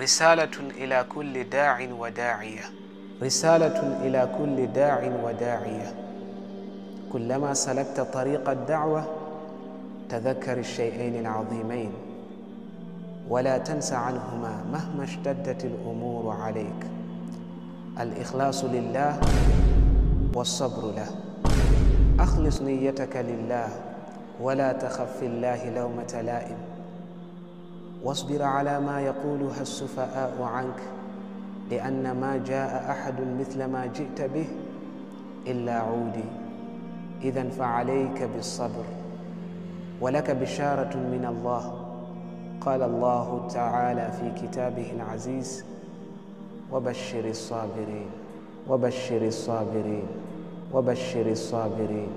رسالة إلى كل داع وداعية. رسالة إلى كل داع وداعية. كلما سلكت طريق الدعوة تذكر الشيئين العظيمين ولا تنس عنهما مهما اشتدت الأمور عليك. الإخلاص لله والصبر له. أخلص نيتك لله ولا تخف الله لومة لائم. واصبر على ما يقولها السفهاء عنك لأن ما جاء أحد مثل ما جئت به إلا عودي. إذا فعليك بالصبر ولك بشارة من الله. قال الله تعالى في كتابه العزيز وبشر الصابرين وبشر الصابرين وبشر الصابرين.